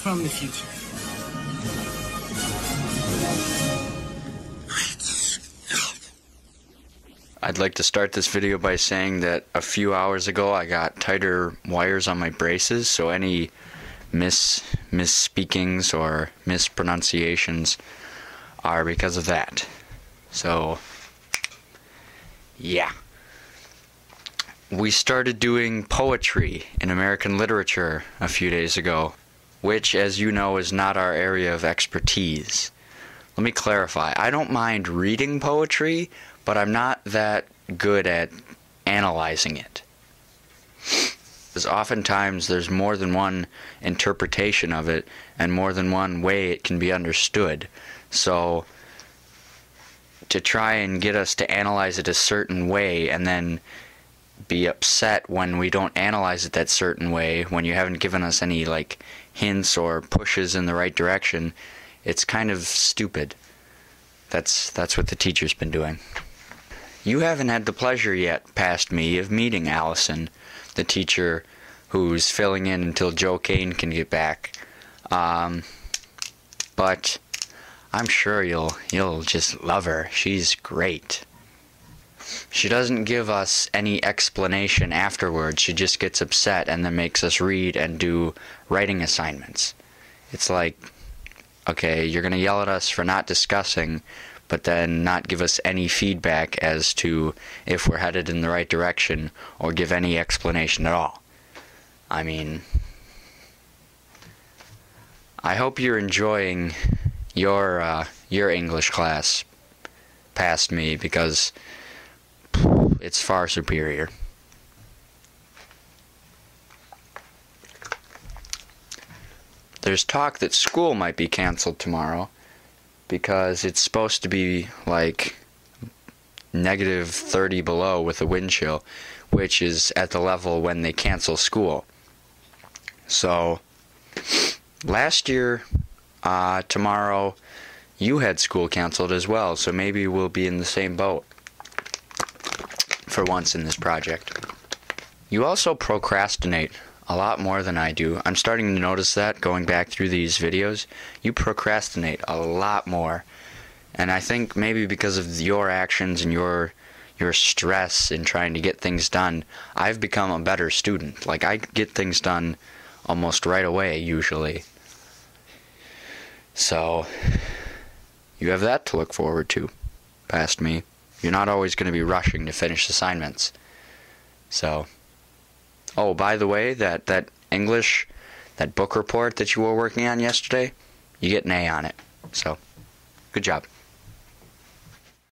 from the future. I'd like to start this video by saying that a few hours ago I got tighter wires on my braces, so any miss misspeakings or mispronunciations are because of that. So, yeah. We started doing poetry in American literature a few days ago, which, as you know, is not our area of expertise. Let me clarify. I don't mind reading poetry, but I'm not that good at analyzing it. Because oftentimes there's more than one interpretation of it and more than one way it can be understood. So, to try and get us to analyze it a certain way and then be upset when we don't analyze it that certain way, when you haven't given us any, like, hints or pushes in the right direction, it's kind of stupid. That's that's what the teacher's been doing. You haven't had the pleasure yet, past me, of meeting Allison, the teacher who's filling in until Joe Kane can get back. Um, but I'm sure you'll you'll just love her. She's great. She doesn't give us any explanation afterwards. She just gets upset and then makes us read and do writing assignments. It's like, okay, you're going to yell at us for not discussing, but then not give us any feedback as to if we're headed in the right direction or give any explanation at all. I mean, I hope you're enjoying your uh, your English class past me because it's far superior. There's talk that school might be canceled tomorrow because it's supposed to be like negative 30 below with a wind chill, which is at the level when they cancel school. So, last year, uh, tomorrow, you had school canceled as well, so maybe we'll be in the same boat for once in this project. You also procrastinate a lot more than I do. I'm starting to notice that going back through these videos. You procrastinate a lot more. And I think maybe because of your actions and your your stress in trying to get things done, I've become a better student. Like I get things done almost right away usually. So you have that to look forward to past me. You're not always going to be rushing to finish assignments. So Oh, by the way, that, that English, that book report that you were working on yesterday, you get an A on it. So, good job.